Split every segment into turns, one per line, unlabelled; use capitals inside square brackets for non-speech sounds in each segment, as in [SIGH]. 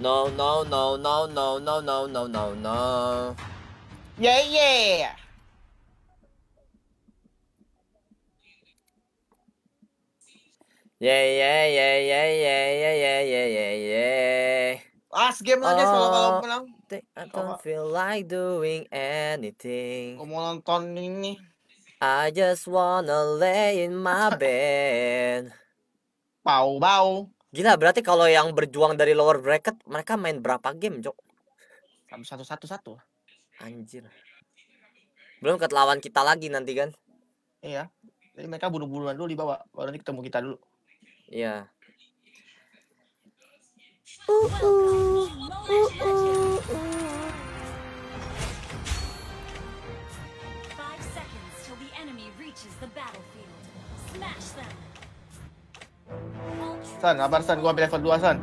No, no, no, no, no, no, no, no, no, no.
Yeah, yeah.
Yeah, yeah, yeah, yeah, yeah, yeah, yeah, yeah, yeah, yeah.
Last game lah guys kalau kalau
Oh. I don't feel like doing anything.
Mau nonton ini.
I just wanna lay in my [LAUGHS] bed.
Pau bau.
Gila, berarti kalau yang berjuang dari lower bracket, mereka main berapa game, Jok?
Satu satu satu satu.
Anjir. Belum ke lawan kita lagi nanti kan?
Iya. Jadi mereka bunuh-bunuhan dulu di bawah. Baru nanti ketemu kita dulu.
Iya.
Five
San, sabar San. Gua ambil level 2 San.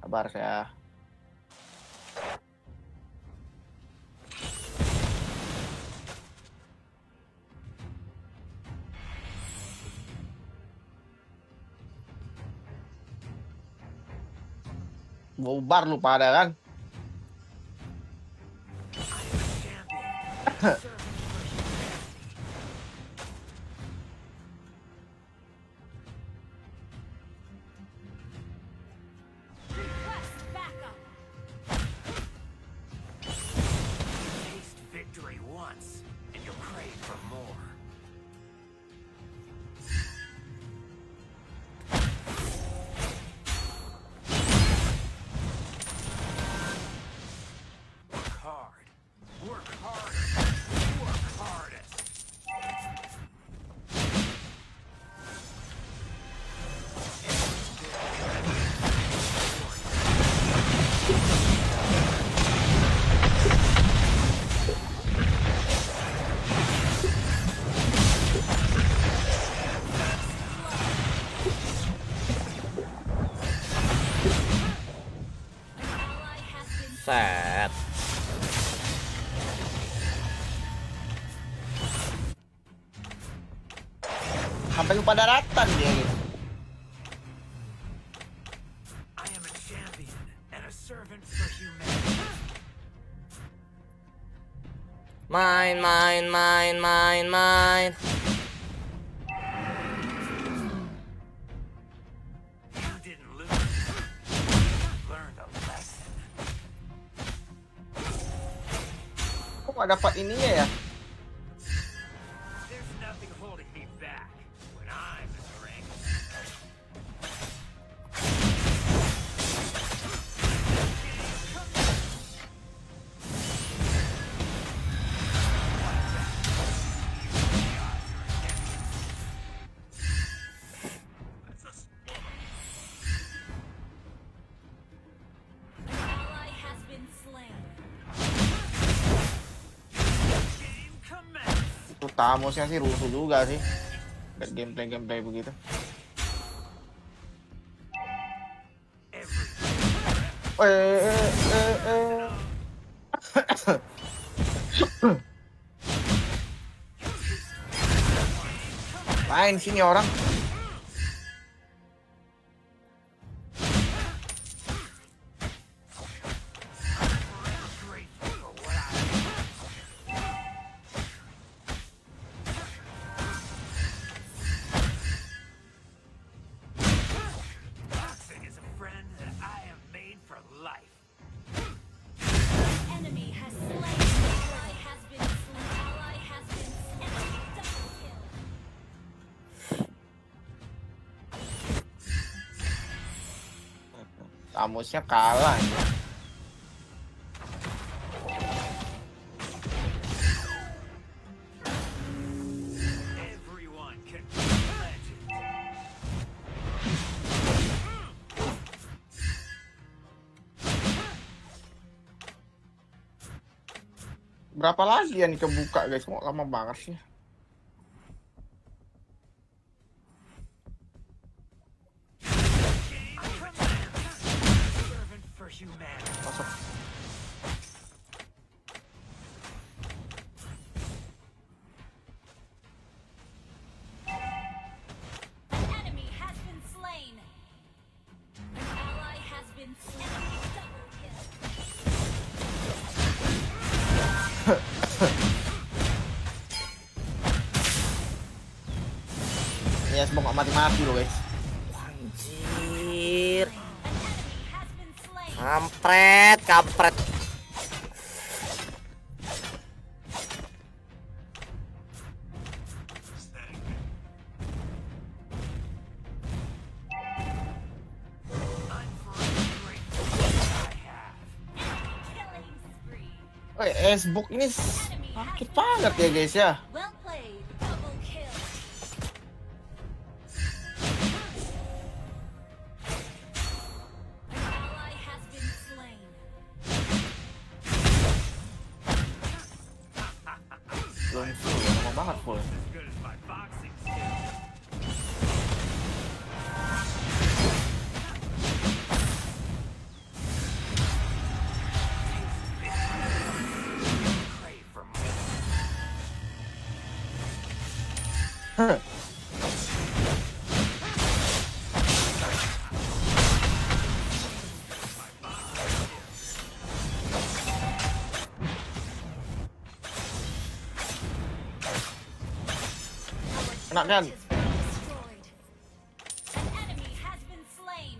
Sabar ya. Bubar lu pada kan? tanpa daratan dia gitu.
Main, main, main, main, main.
Kok gak dapat ininya ya? Tamusnya sih rusuh juga sih. Gameplay-gameplay begitu. Eh, eh, eh, eh. [COUGHS] Main sini orang. Amusnya kalah
ya.
Berapa lagi yang kebuka guys? mau lama banget sih?
Ya semoga mati-mati loh guys.
Anjir. Kampret, kampret.
Spree.
Oh, S-Book ini sakit banget ya guys ya.
Been slain.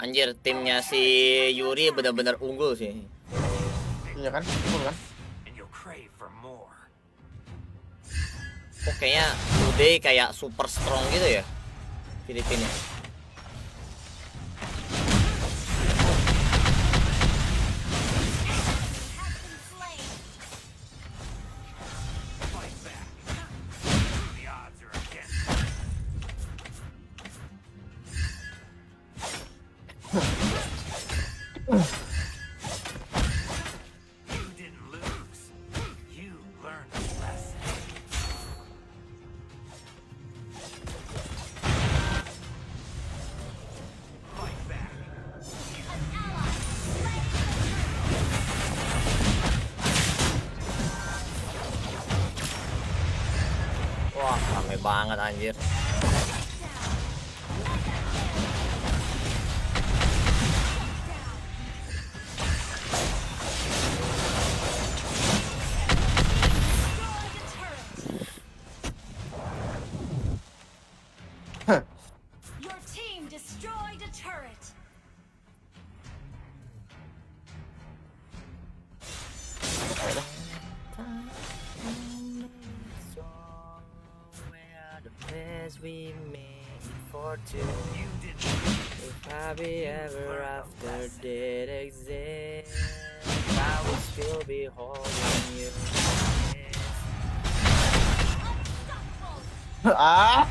Anjir, timnya si Yuri benar-benar unggul sih.
Iya kan? Full kan?
Kok kayaknya Uday kayak super strong gitu ya. Filipina.
Has
Happy ever after did exist, I would still be holding you. [LAUGHS]
Ah,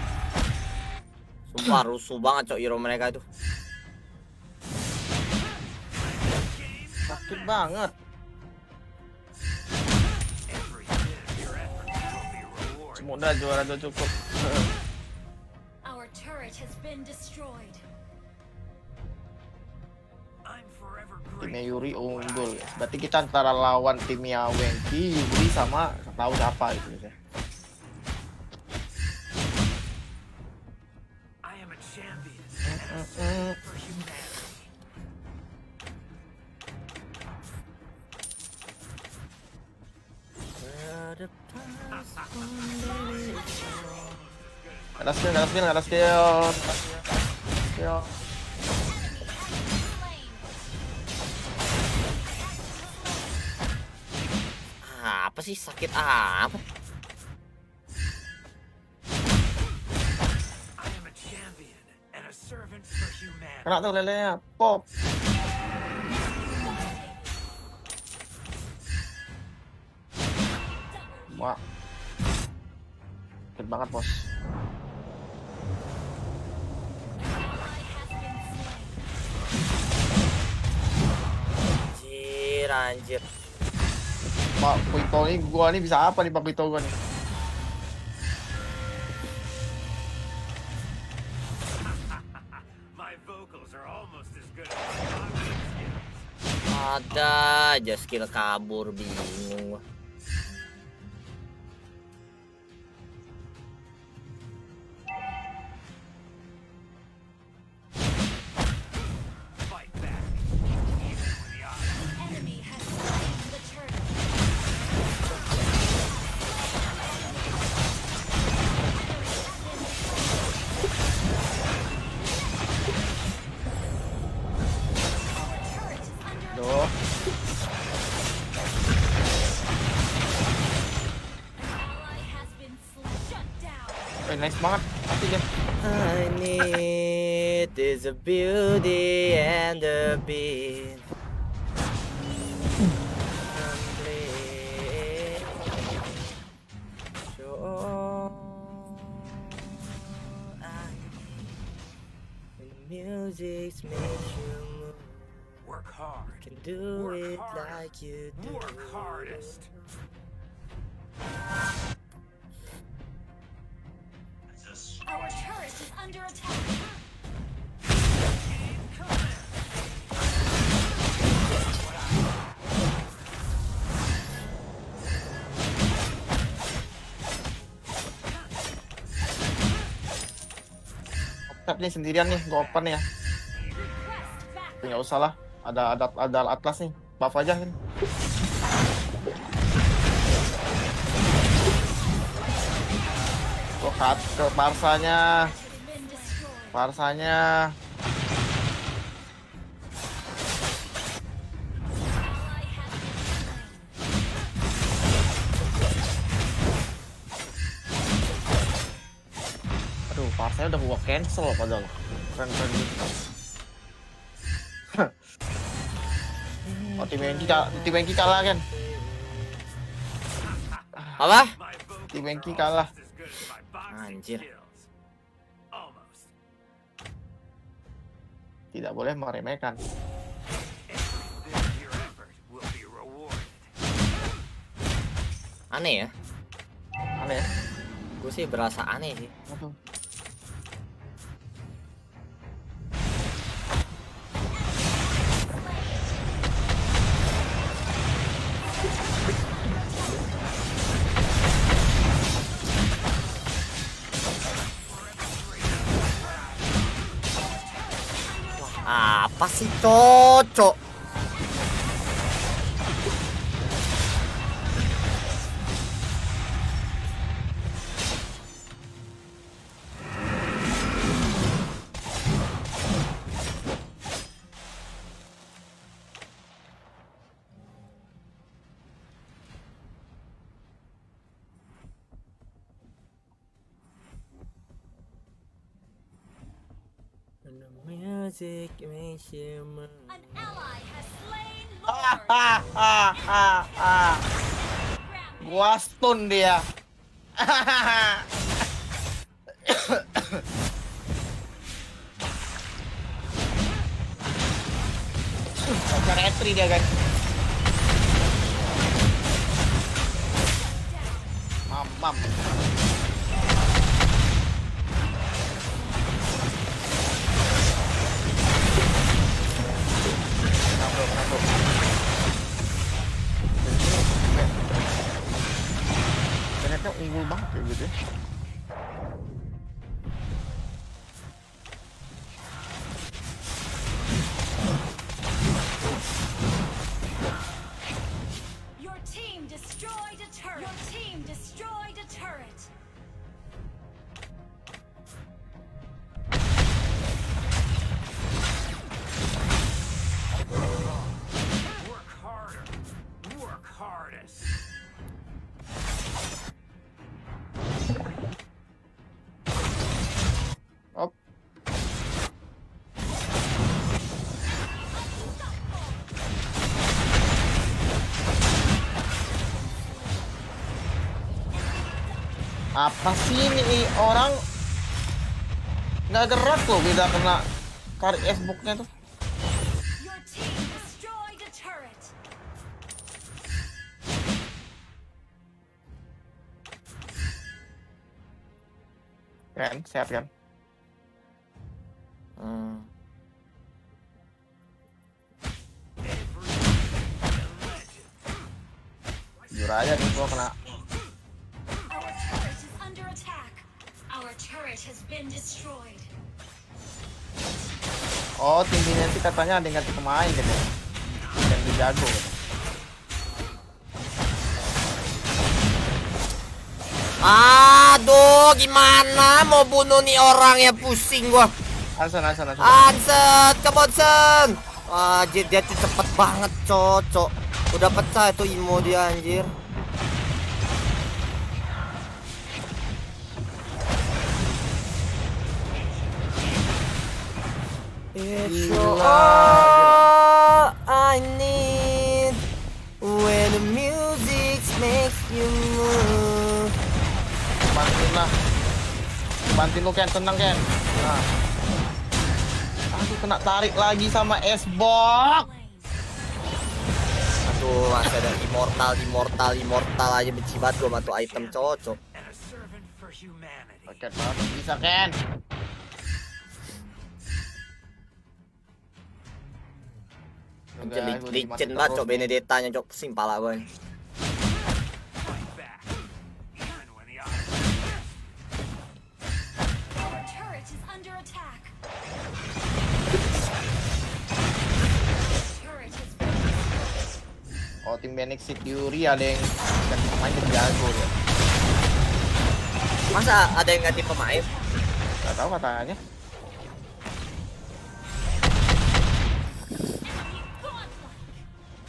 Sumpah rusuh banget cok hero mereka itu.
sakit banget. Semoga juara dua cukup.
Our turret has been destroyed.
Timnya Yuri unggul.
have.
Berarti kita antara lawan timnya Wenki, Yuri sama tahu siapa gitu ya.
I am a champion and a servant for humanity.
Ada skill, ada skill, ada skill. Skill.
Apa sih sakit apa?
Kena tuh lelenya. Pop. Wah. Sakit banget, Bos.
Anjir, anjir.
Pak Kuito ini gua nih bisa apa nih Pak Kuito gua nih?
My vocals are almost as good as my boxing skills.
Ada aja skill kabur bingung
No.
Hey, nice mod.
I need is a beauty and a beat. Music's
mission. Hard.
can do
Work
it
hard.
like you do.
Work hardest.
Our turret is under attack.
Open nih sendirian nih, gue open ya. Nggak usah lah. Ada ada ada atlas nih. Buff aja kan. Tuh cut ke
been slain.
Aduh, Barsanya udah gua cancel padahal. Keren keren Oh, tim Enki kalah, tim Enki kalah kan?
Apa?
Tim Enki kalah.
Anjir.
Tidak boleh meremehkan.
Aneh ya?
Aneh?
Gue sih berasa aneh sih.
Aduh.
Apa sih music makes you move.
An ally has slain
Ah,
Lord.
ah, ah, ah, ah.
Rampage.
Gua stun dia. [COUGHS] Pacar retri dia kan. Mam,
Ganito, evil bunker with
this. Apa sih ini nih, orang nggak gerak loh kita kena kari es booknya tuh. Kan, sehat kan?
Hmm.
Jujur aja nih gua kena
turret has been destroyed.
Oh, tim ini sih katanya ada yang ganti pemain gitu. Dan dijago gitu.
Aduh, gimana mau bunuh nih orang ya pusing gua.
Alson, Alson, Alson.
Anset, kebonsen. Anjir dia tuh cepet banget, cocok. Udah pecah itu imo dia, anjir. It's
Gila,
all I need when the music makes you move.
Bantuin lah. Bantuin lu Ken, tenang Ken. Nah. Aduh kena tarik lagi sama S-Box.
Aduh, masih ada immortal, immortal, immortal aja benci banget gua sama item cocok.
Oke, banget bisa Ken.
Jadi
gua
licin banget cok. Benedettanya cok gue.
Has been destroyed.
Oh tim Benix si Fury ada yang ganti pemain jadi jago ya.
Masa ada yang ganti pemain?
Gak tahu katanya.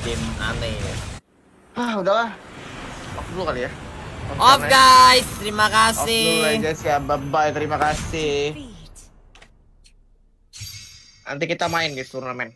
Game aneh ya.
Ah udahlah. Off dulu kali ya.
Off
karena-
guys, terima
Off dulu ya
kasih.
guys ya. Bye bye. Terima kasih. Nanti kita main guys turnamen.